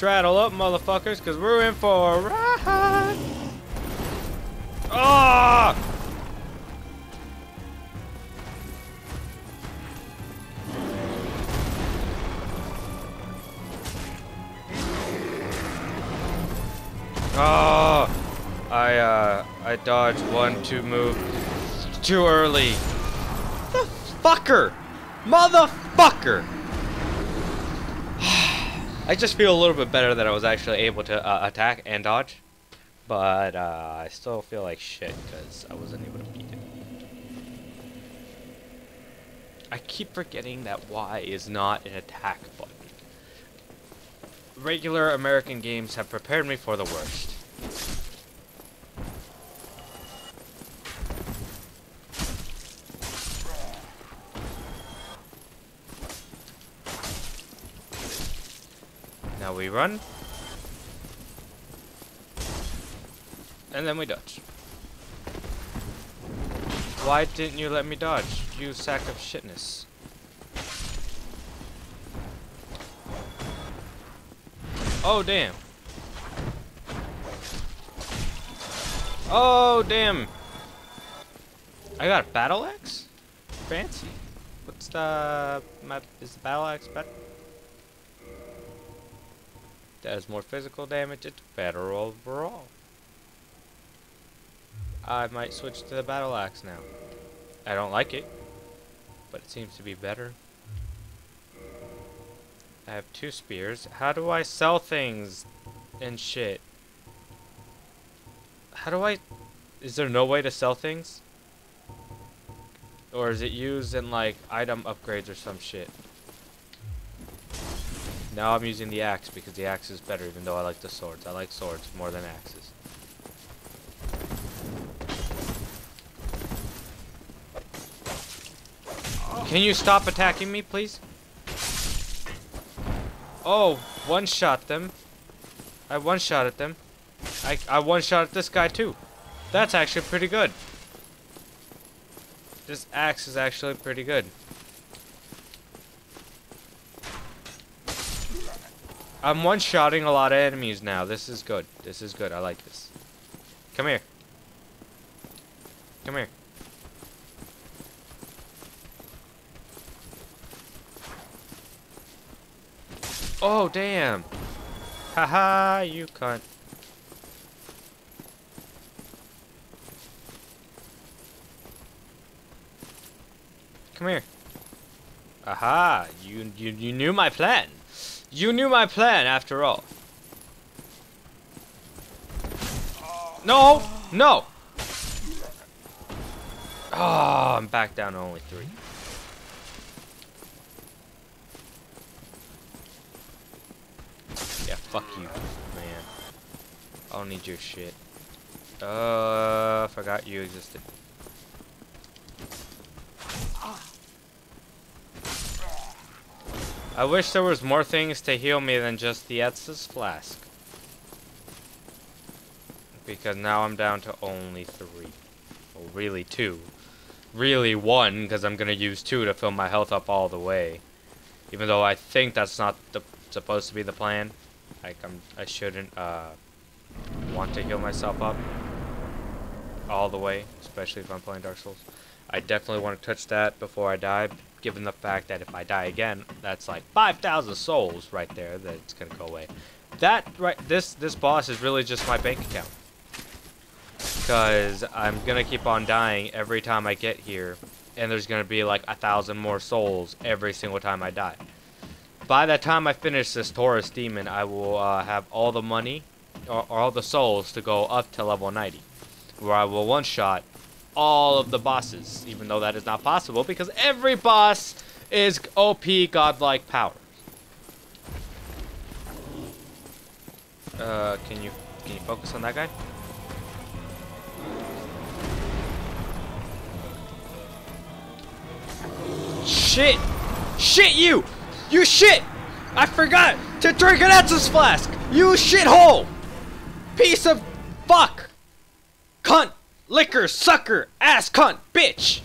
straddle up, motherfuckers, because we're in for a ride. Ah! Oh, I uh, I dodged one two move too early. The fucker, motherfucker. I just feel a little bit better that I was actually able to uh, attack and dodge, but uh, I still feel like shit because I wasn't able to beat it. I keep forgetting that Y is not an attack button. Regular American games have prepared me for the worst. Now we run. And then we dodge. Why didn't you let me dodge, you sack of shitness? Oh, damn. Oh, damn. I got a battle axe? Fancy. What's the... My, is the battle axe better? Does more physical damage, it's better overall. I might switch to the battle axe now. I don't like it, but it seems to be better. I have two spears. How do I sell things and shit? How do I... Is there no way to sell things? Or is it used in like item upgrades or some shit? Now I'm using the axe because the axe is better even though I like the swords. I like swords more than axes. Can you stop attacking me, please? Oh, one-shot them. I one-shot at them. I, I one-shot at this guy, too. That's actually pretty good. This axe is actually pretty good. I'm one-shotting a lot of enemies now. This is good. This is good. I like this. Come here. Come here. Oh, damn. Haha, -ha, you cunt. Come here. Aha, you, you, you knew my plan. You knew my plan after all. No, no. Oh, I'm back down to only three. Yeah, Fuck you, man. I don't need your shit. Uh, forgot you existed. I wish there was more things to heal me than just the Estus flask. Because now I'm down to only three. Well, really two. Really one, because I'm going to use two to fill my health up all the way. Even though I think that's not the, supposed to be the plan. Like I'm, I shouldn't uh, want to heal myself up all the way, especially if I'm playing Dark Souls. I definitely want to touch that before I die, given the fact that if I die again, that's like 5,000 souls right there that it's gonna go away. That right, this this boss is really just my bank account, because I'm gonna keep on dying every time I get here, and there's gonna be like a thousand more souls every single time I die by the time I finish this Taurus Demon, I will uh, have all the money, or, or, all the souls to go up to level 90. Where I will one-shot all of the bosses, even though that is not possible, because every boss is OP godlike power. Uh, can you, can you focus on that guy? Shit! Shit you! You shit! I forgot to drink an flask! You shithole! Piece of! liquor sucker ass cunt bitch.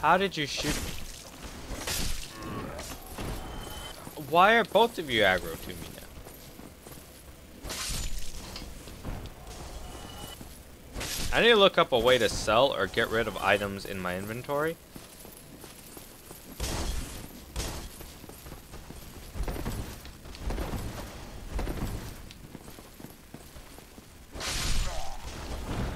How did you shoot me? Why are both of you aggro to me? I need to look up a way to sell or get rid of items in my inventory.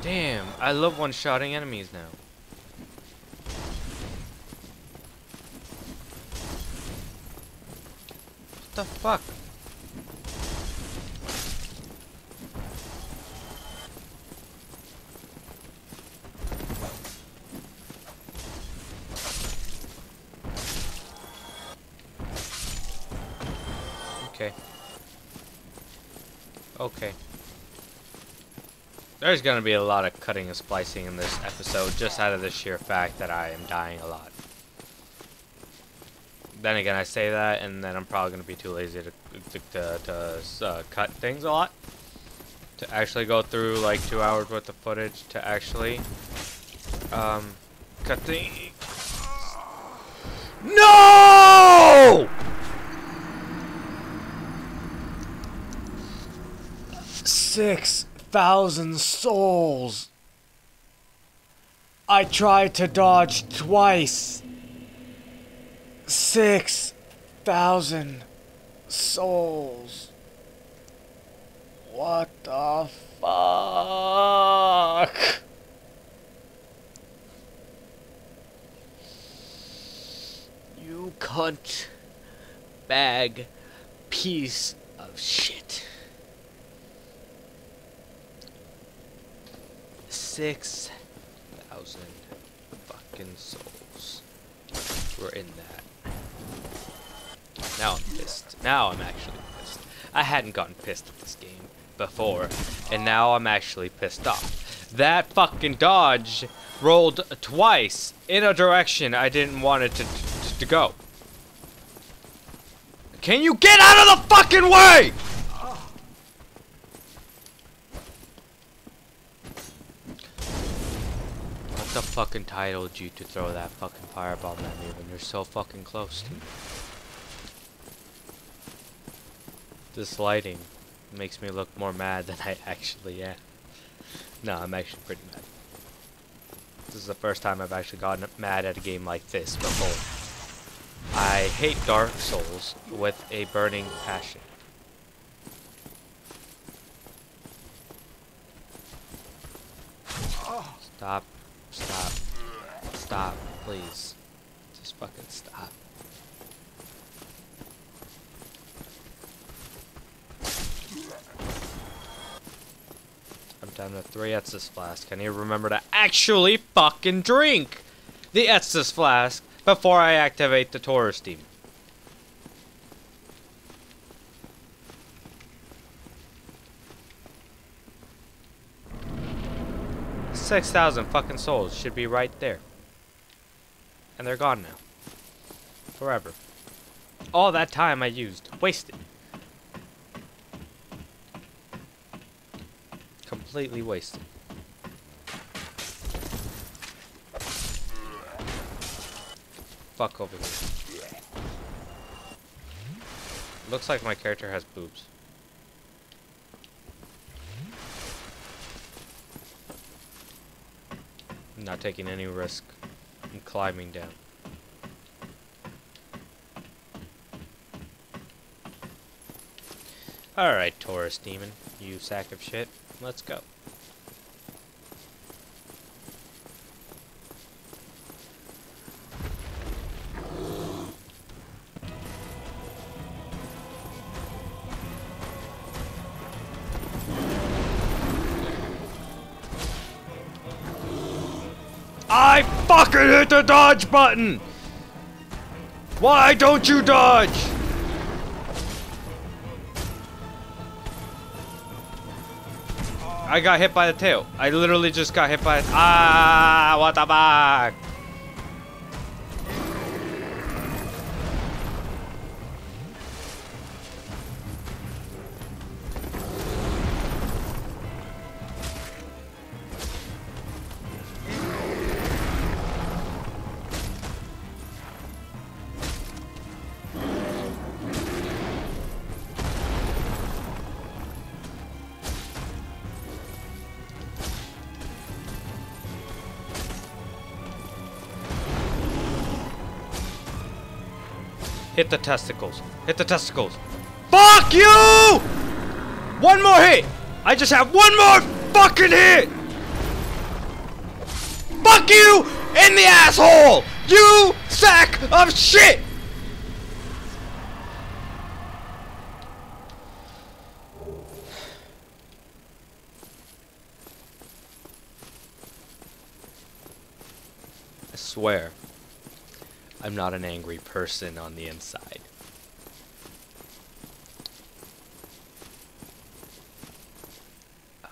Damn, I love one-shotting enemies now. What the fuck? Okay. Okay. There's gonna be a lot of cutting and splicing in this episode, just out of the sheer fact that I am dying a lot. Then again, I say that, and then I'm probably gonna be too lazy to to, to, to uh, cut things a lot. To actually go through like two hours worth of footage to actually um, cut the. No! Six thousand souls. I tried to dodge twice. Six thousand souls. What the fuck? You cunt bag piece of shit. Six thousand fucking souls were in that. Now I'm pissed. Now I'm actually pissed. I hadn't gotten pissed at this game before, and now I'm actually pissed off. That fucking dodge rolled twice in a direction I didn't want it to, to, to go. Can you get out of the fucking way? The fuck entitled you to throw that fucking fireball at me when you're so fucking close to me? This lighting makes me look more mad than I actually am. No, I'm actually pretty mad. This is the first time I've actually gotten mad at a game like this before. I hate Dark Souls with a burning passion. Stop. Stop. Stop, please. Just fucking stop. I'm down to three Estus flask. Need to remember to actually fucking drink the Estus flask before I activate the Taurus demon. Six thousand fucking souls should be right there. And they're gone now. Forever. All that time I used. Wasted. Completely wasted. Fuck over here. Looks like my character has boobs. Not taking any risk in climbing down. Alright, Taurus Demon, you sack of shit. Let's go. Dodge button! Why don't you dodge? I got hit by the tail. I literally just got hit by Ah, what the fuck? Hit the testicles. Hit the testicles. Fuck you! One more hit! I just have one more fucking hit! Fuck you in the asshole! You sack of shit! I swear, I'm not an angry person on the inside. Oh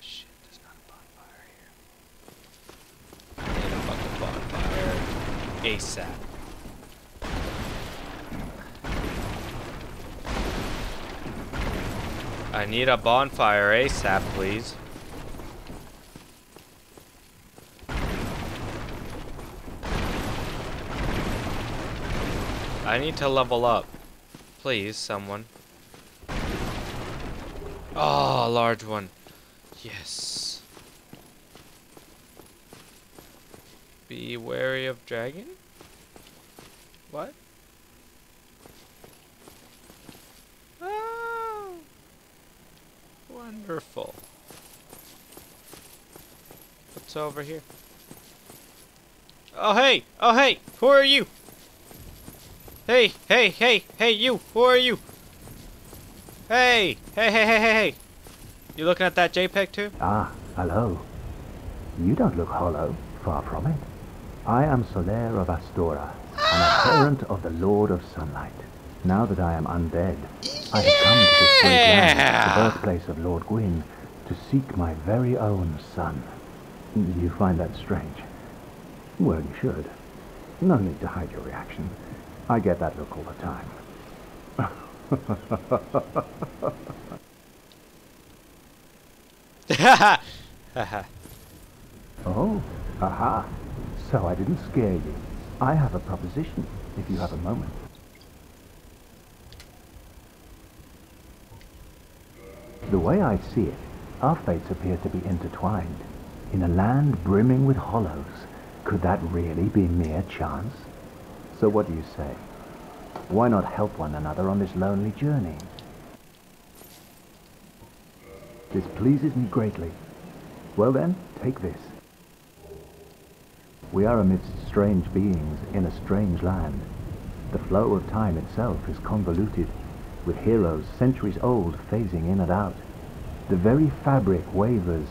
shit, there's not a bonfire here. Need a fucking bonfire. ASAP. I need a bonfire ASAP, please. I need to level up. Please, someone. Oh, a large one. Yes. Be wary of dragon? What? Oh. Wonderful. What's over here? Oh, hey! Oh, hey! Who are you? Hey, hey, hey, hey, you! Who are you? Hey! Hey, hey, hey, hey, hey! You looking at that JPEG too? Ah, hello. You don't look hollow, far from it. I am Solaire of Astora, an adherent of the Lord of Sunlight. Now that I am undead, I have come to this great land, the birthplace of Lord Gwyn, to seek my very own sun. You find that strange? Well, you should. No need to hide your reaction. I get that look all the time. Oh, aha. So I didn't scare you. I have a proposition, if you have a moment. The way I see it, our fates appear to be intertwined. In a land brimming with hollows, could that really be mere chance? So what do you say? Why not help one another on this lonely journey? This pleases me greatly. Well then, take this. We are amidst strange beings in a strange land. The flow of time itself is convoluted, with heroes centuries old phasing in and out. The very fabric wavers,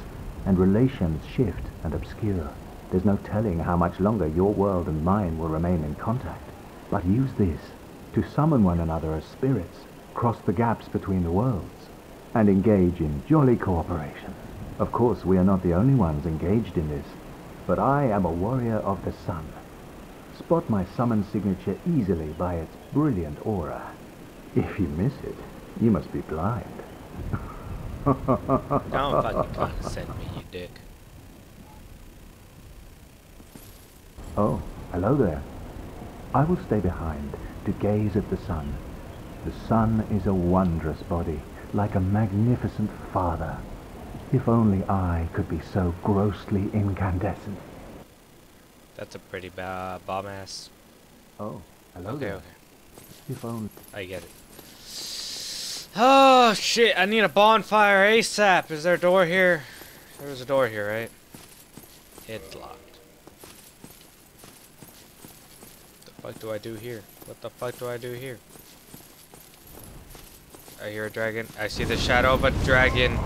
and relations shift and obscure. There's no telling how much longer your world and mine will remain in contact. But use this to summon one another as spirits, cross the gaps between the worlds, and engage in jolly cooperation. Of course, we are not the only ones engaged in this, but I am a warrior of the sun. Spot my summon signature easily by its brilliant aura. If you miss it, you must be blind. Don't fucking condescend me, you dick. Oh, hello there. I will stay behind to gaze at the sun. The sun is a wondrous body, like a magnificent father. If only I could be so grossly incandescent. That's a pretty ba bomb ass. Oh, hello Okay, there. okay. If only... I get it. Oh shit, I need a bonfire ASAP. Is there a door here? There's a door here, right? It's locked. What do I do here? What the fuck do I do here? I hear a dragon. I see the shadow of a dragon.